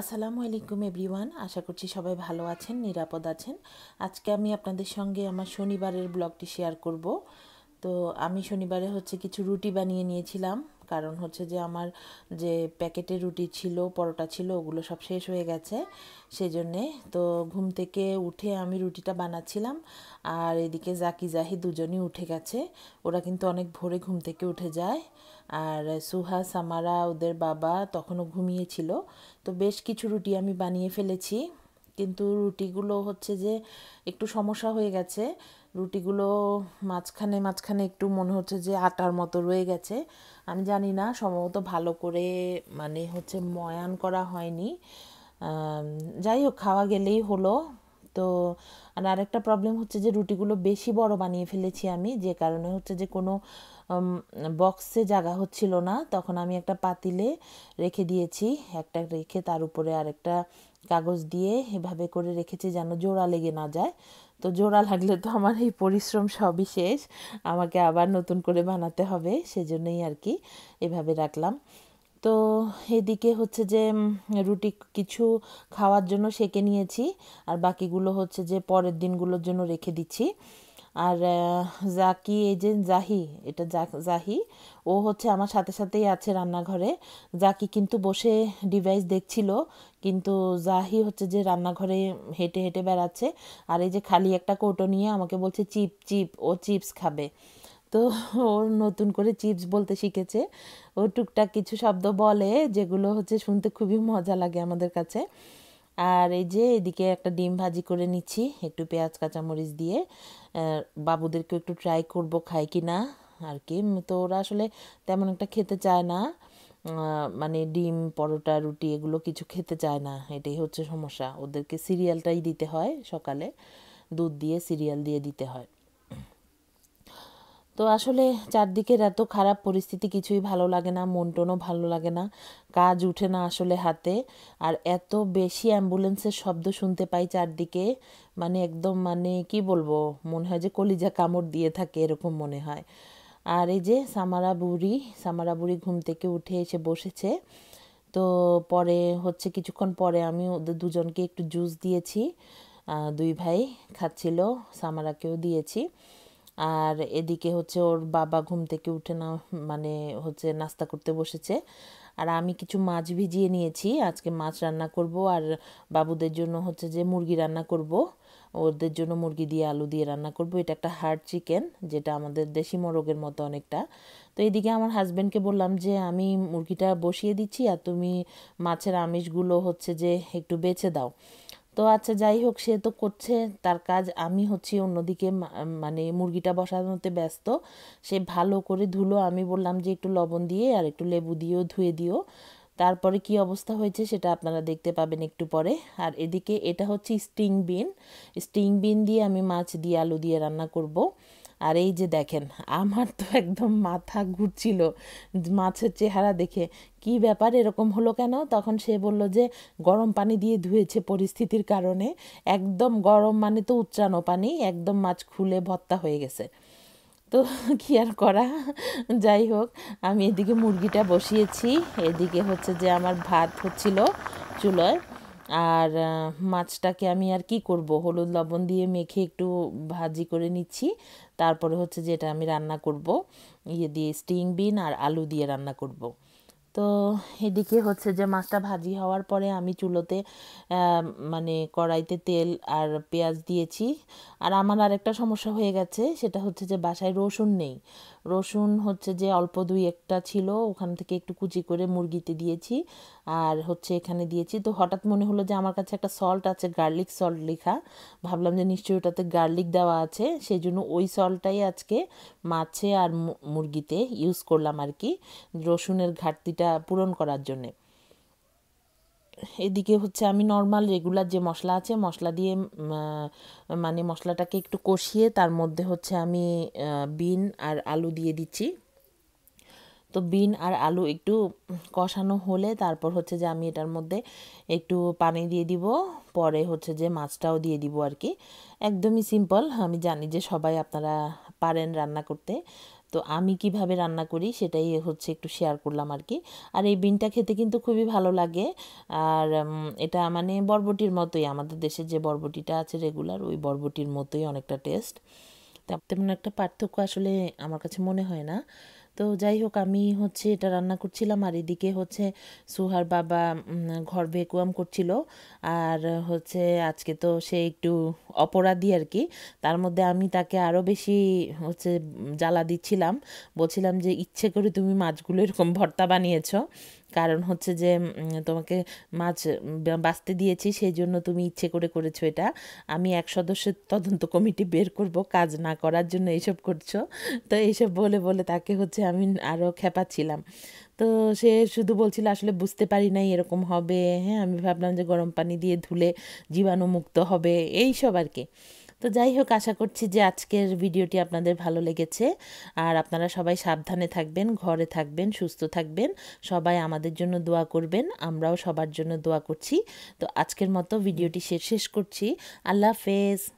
আসসালামু আলাইকুম এভরিওয়ান, আশা করছি সবাই ভালো আছেন, নিরাপদ আছেন। আজকে আমি আপনাদের সঙ্গে আমার শনিবারের ব্লগটি শেয়ার করব। তো আমি শনিবারে হচ্ছে কিছু রুটি বানিয়ে নিয়েছিলাম। কারণ হচ্ছে যে আমার যে প্যাকেটের রুটি ছিল, পরোটা ছিল, ওগুলো সব শেষ হয়ে গেছে। সেজন্যে তো ঘুম থেকে উঠে আমি রুটিটা বানাচ্ছিলাম। আর এদিকে জাকি জাহি দুজনই উঠে গেছে। ওরা কিন্তু অনেক ভোরে ঘুম থেকে উঠে যায়। আর সুহা, সামারা, ওদের বাবা তখনও ঘুমিয়েছিল। তো বেশ কিছু রুটি আমি বানিয়ে ফেলেছি। কিন্তু রুটিগুলো হচ্ছে যে একটু সমস্যা হয়ে গেছে। রুটিগুলো মাঝখানে মাঝখানে একটু মনে হচ্ছে যে আটার মতো রয়ে গেছে। আমি জানি না, সম্ভবত ভালো করে মানে হচ্ছে ময়ান করা হয়নি। যাই হোক, খাওয়া গেলেই হলো। তো, আর আরেকটা প্রবলেম হচ্ছে যে রুটিগুলো বেশি বড় বানিয়ে ফেলেছি আমি, যে কারণে হচ্ছে যে কোনো বক্সে জায়গা হচ্ছিল না। তখন আমি একটা পাতিলে রেখে দিয়েছি। একটা রেখে তার উপরে আরেকটা কাগজ দিয়ে এভাবে করে রেখেছি যেন জোড়া লেগে না যায়। তো জোড়া লাগলে তো আমার এই পরিশ্রম সবই শেষ। আমাকে আবার নতুন করে বানাতে হবে, সেজন্যই আর কি এভাবে রাখলাম। তো এদিকে হচ্ছে যে রুটি কিছু খাওয়ার জন্য সেকে নিয়েছি। আর বাকিগুলো হচ্ছে যে পরের দিনগুলোর জন্য রেখে দিচ্ছি। আর জাকি যে জাহি, এটা জাহি, ও হচ্ছে আমার সাথে সাথেই আছে রান্নাঘরে। জাকি কিন্তু বসে ডিভাইস দেখছিল, কিন্তু জাহি হচ্ছে যে রান্নাঘরে হেঁটে হেঁটে বেড়াচ্ছে, আর এই যে খালি একটা কৌটো নিয়ে আমাকে বলছে, চিপ চিপ, ও চিপস খাবে। তো ওর নতুন করে চিপস বলতে শিখেছে। ও টুকটাক কিছু শব্দ বলে, যেগুলো হচ্ছে শুনতে খুবই মজা লাগে আমাদের কাছে। আর এই যে এদিকে একটা ডিম ভাজি করে নিচ্ছি, একটু পেঁয়াজ, কাঁচামরিচ দিয়ে। বাবুদেরকে একটু ট্রাই করব খায় কি না আর কি। তো ওরা আসলে তেমন একটা খেতে চায় না। মানে ডিম, পরোটা, রুটি এগুলো কিছু খেতে চায় না। এটাই হচ্ছে সমস্যা। ওদেরকে সিরিয়ালটাই দিতে হয় সকালে। দুধ দিয়ে সিরিয়াল দিয়ে দিতে হয়। তো আসলে চারদিকের এত খারাপ পরিস্থিতি কিছুই ভালো লাগে না মন টনও ভালো লাগে না, কাজ উঠে না আসলে হাতে। আর এত বেশি অ্যাম্বুলেন্সের শব্দ শুনতে পাই চারদিকে মানে একদম মানে কি বলব, মনে হয় যে কলিজা কামড় দিয়ে থাকে এরকম মনে হয়। আর এই যে সামারা বুড়ি সামারা বুড়ি ঘুম থেকে উঠে এসে বসেছে। তো পরে হচ্ছে কিছুক্ষণ পরে আমি ওদের দুজনকে একটু জুস দিয়েছি দুই ভাই খাচ্ছিল, সামারাকেও দিয়েছি। আর এদিকে হচ্ছে ওর বাবা ঘুম থেকে উঠে না মানে হচ্ছে নাস্তা করতে বসেছে। আর আমি কিছু মাছ ভিজিয়ে নিয়েছি। আজকে মাছ রান্না করব আর বাবুদের জন্য হচ্ছে যে মুরগি রান্না করব। ওদের জন্য মুরগি দিয়ে আলু দিয়ে রান্না করব। এটা একটা হার্ড চিকেন যেটা আমাদের দেশি মোরগের মতো অনেকটা। তো এদিকে আমার হাজব্যান্ডকে বললাম যে, আমি মুরগিটা বসিয়ে দিচ্ছি আর তুমি মাছের আমিষগুলো হচ্ছে যে একটু বেছে দাও। তো আচ্ছা যাই হোক, সে তো করছে। তার কাজ আমি হচ্ছি অন্যদিকে মানে মুরগিটা বসানোতে ব্যস্ত। সে ভালো করে ধুলো, আমি বললাম যে একটু লবণ দিয়ে আর একটু লেবু দিয়েও ধুয়ে দিও। তারপরে কি অবস্থা হয়েছে সেটা আপনারা দেখতে পাবেন একটু পরে। আর এদিকে এটা হচ্ছে স্টিং বিন। স্টিং বিন দিয়ে আমি মাছ দিয়ে আলু দিয়ে রান্না করব। আর এই যে দেখেন, আমার তো একদম মাথা ঘুরছিল মাছের চেহারা দেখে। কি ব্যাপার এরকম হলো কেন? তখন সে বলল যে, গরম পানি দিয়ে ধুয়েছে পরিস্থিতির কারণে। একদম গরম মানে তো উচ্চানো পানি, একদম মাছ খুলে ভত্তা হয়ে গেছে। তো কি আর করা? যাই হোক, আমি এদিকে মুরগিটা বসিয়েছি। এদিকে হচ্ছে যে আমার ভাত হচ্ছিল চুলোয়। আর মাছটাকে আমি আর কি করব? হলুদ লবণ দিয়ে মেখে একটু ভাজি করে নিচ্ছি। তারপরে হচ্ছে যেটা আমি রান্না করব ইয়ে দিয়ে স্টিং বিন আর আলু দিয়ে রান্না করব। তো এদিকে হচ্ছে যে মাছটা ভাজি হওয়ার পরে আমি চুলোতে মানে কড়াইতে তেল আর পেঁয়াজ দিয়েছি। আর আমার আরেকটা সমস্যা হয়ে গেছে, সেটা হচ্ছে যে বাসায় রসুন নেই। রসুন হচ্ছে যে অল্প দুই একটা ছিল, ওখান থেকে একটু কুচি করে মুরগিতে দিয়েছি। আর হচ্ছে এখানে দিয়েছি, তো হঠাৎ মনে হলো যে আমার কাছে একটা সল্ট আছে গার্লিক সল্ট লেখা। ভাবলাম যে নিশ্চয়ই ওটাতে গার্লিক দেওয়া আছে সেই জন্য ওই সল্টটাই আজকে মাছে আর মুরগিতে ইউজ করলাম আর কি রসুনের ঘাটতিটা পূরণ করার জন্যে। এদিকে হচ্ছে আমি নর্মাল রেগুলার যে মশলা আছে, মশলা দিয়ে মানে মশলাটাকে একটু কষিয়ে তার মধ্যে হচ্ছে আমি বিন আর আলু দিয়ে দিচ্ছি। তো বিন আর আলু একটু কষানো হলে তারপর হচ্ছে যে আমি এটার মধ্যে একটু পানি দিয়ে দিব, পরে হচ্ছে যে মাছটাও দিয়ে দিব আর কি। একদমই সিম্পল আমি জানি যে সবাই আপনারা পারেন রান্না করতে। তো আমি কীভাবে রান্না করি সেটাই হচ্ছে একটু শেয়ার করলাম আর কি আর এই বিনটা খেতে কিন্তু খুবই ভালো লাগে। আর এটা মানে বরবটির মতোই। আমাদের দেশের যে বরবটিটা আছে রেগুলার ওই বরবটির মতোই অনেকটা টেস্ট তেমন একটা পার্থক্য আসলে আমার কাছে মনে হয় না। তো যাই হোক, আমি হচ্ছে এটা রান্না করছিলাম আর এদিকে হচ্ছে সুহার বাবা ঘর ভেকুয়াম করছিল। আর হচ্ছে আজকে তো সে একটু অপরাধী আর কি। তার মধ্যে আমি তাকে আরও বেশি হচ্ছে জ্বালা দিচ্ছিলাম। বলছিলাম যে, ইচ্ছে করে তুমি মাছগুলো এরকম ভর্তা বানিয়েছো। কারণ হচ্ছে যে তোমাকে মাছ বাঁচতে দিয়েছি সেই জন্য তুমি ইচ্ছে করে করেছ এটা। আমি এক সদস্যের তদন্ত কমিটি বের করব, কাজ না করার জন্য এইসব করছ। তো এইসব বলে বলে তাকে হচ্ছে আমি আরও খেপাচ্ছিলাম। তো সে শুধু বলছিল, আসলে বুঝতে পারি নাই এরকম হবে। হ্যাঁ আমি ভাবলাম যে গরম পানি দিয়ে ধুলে জীবাণুমুক্ত হবে। এই সব আর কি। তো যাই হোক, আশা করছি যে আজকের ভিডিওটি আপনাদের ভালো লেগেছে। আর আপনারা সবাই সাবধানে থাকবেন, ঘরে থাকবেন, সুস্থ থাকবেন। সবাই আমাদের জন্য দোয়া করবেন, আমরাও সবার জন্য দোয়া করছি। তো আজকের মতো ভিডিওটি শেষ শেষ করছি। আল্লাহ হাফেজ।